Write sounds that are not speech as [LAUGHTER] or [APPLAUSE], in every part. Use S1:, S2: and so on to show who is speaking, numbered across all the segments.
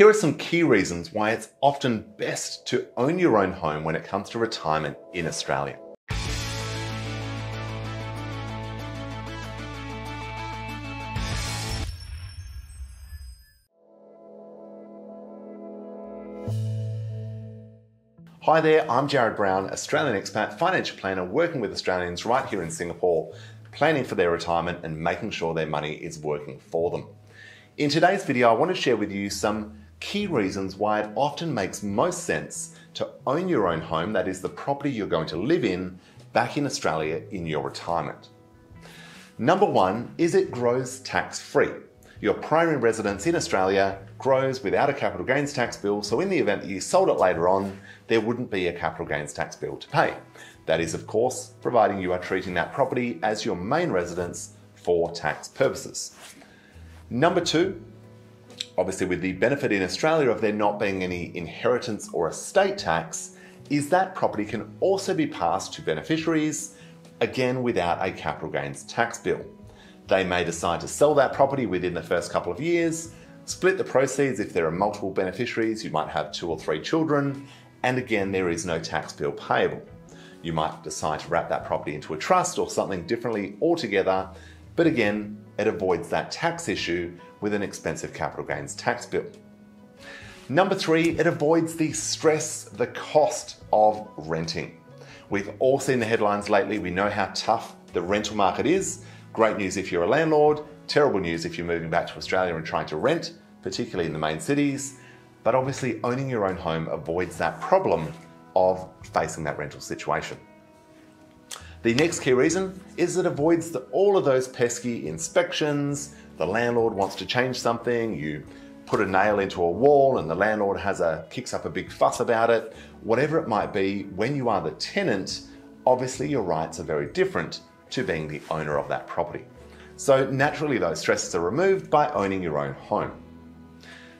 S1: Here are some key reasons why it's often best to own your own home when it comes to retirement in Australia. Hi there, I'm Jarrad Brown, Australian expat financial planner working with Australians right here in Singapore, planning for their retirement and making sure their money is working for them. In today's video, I want to share with you some key reasons why it often makes most sense to own your own home, that is the property you're going to live in, back in Australia in your retirement. Number one is it grows tax free. Your primary residence in Australia grows without a capital gains tax bill, so in the event that you sold it later on, there wouldn't be a capital gains tax bill to pay. That is, of course, providing you are treating that property as your main residence for tax purposes. Number two, obviously, with the benefit in Australia of there not being any inheritance or estate tax, is that property can also be passed to beneficiaries, again without a capital gains tax bill. They may decide to sell that property within the first couple of years, split the proceeds if there are multiple beneficiaries, you might have two or three children, and again, there is no tax bill payable. You might decide to wrap that property into a trust or something differently altogether, but again, it avoids that tax issue with an expensive capital gains tax bill. Number three, it avoids the stress, the cost of renting. We've all seen the headlines lately. We know how tough the rental market is. Great news if you're a landlord, terrible news if you're moving back to Australia and trying to rent, particularly in the main cities. But obviously, owning your own home avoids that problem of facing that rental situation. The next key reason is it avoids the, all of those pesky inspections. The landlord wants to change something, you put a nail into a wall and the landlord has a kicks up a big fuss about it. Whatever it might be, when you are the tenant, obviously your rights are very different to being the owner of that property. So naturally those stresses are removed by owning your own home.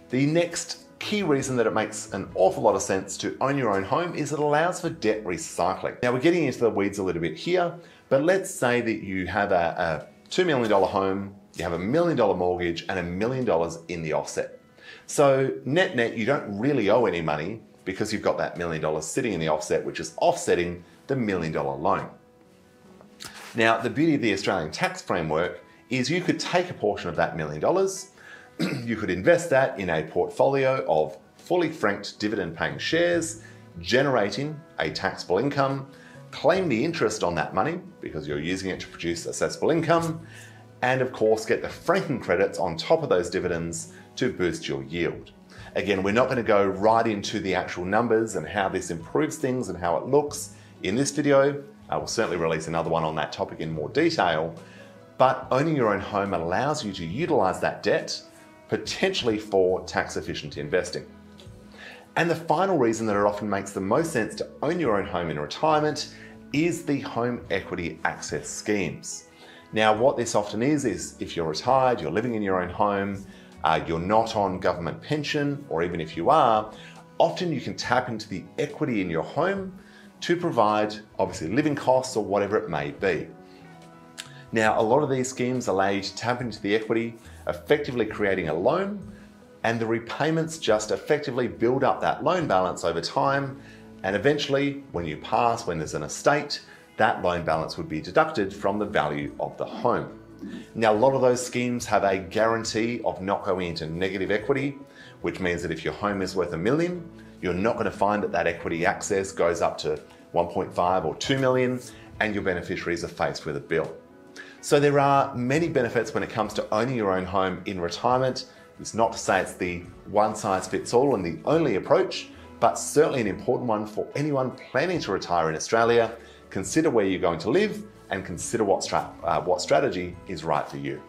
S1: The next key reason that it makes an awful lot of sense to own your own home is it allows for debt recycling. Now we're getting into the weeds a little bit here, but let's say that you have a, a $2 million home, you have a million dollar mortgage and a million dollars in the offset. So net net, you don't really owe any money because you've got that million dollars sitting in the offset, which is offsetting the million dollar loan. Now, the beauty of the Australian tax framework is you could take a portion of that million dollars, [CLEARS THROAT] you could invest that in a portfolio of fully franked dividend paying shares, generating a taxable income, claim the interest on that money because you're using it to produce assessable income, and of course get the franking credits on top of those dividends to boost your yield. Again, we're not going to go right into the actual numbers and how this improves things and how it looks in this video. I will certainly release another one on that topic in more detail. But owning your own home allows you to utilize that debt potentially for tax efficient investing. And the final reason that it often makes the most sense to own your own home in retirement is the home equity access schemes. Now, what this often is, is if you're retired, you're living in your own home, uh, you're not on government pension, or even if you are, often you can tap into the equity in your home to provide obviously living costs or whatever it may be. Now, a lot of these schemes allow you to tap into the equity, effectively creating a loan, and the repayments just effectively build up that loan balance over time. And eventually, when you pass, when there's an estate, that loan balance would be deducted from the value of the home. Now, a lot of those schemes have a guarantee of not going into negative equity, which means that if your home is worth a million, you're not going to find that that equity access goes up to 1.5 or 2 million and your beneficiaries are faced with a bill. So there are many benefits when it comes to owning your own home in retirement. It's not to say it's the one size fits all and the only approach, but certainly an important one for anyone planning to retire in Australia. Consider where you're going to live and consider what, uh, what strategy is right for you.